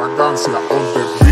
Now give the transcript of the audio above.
fragancia on the beat.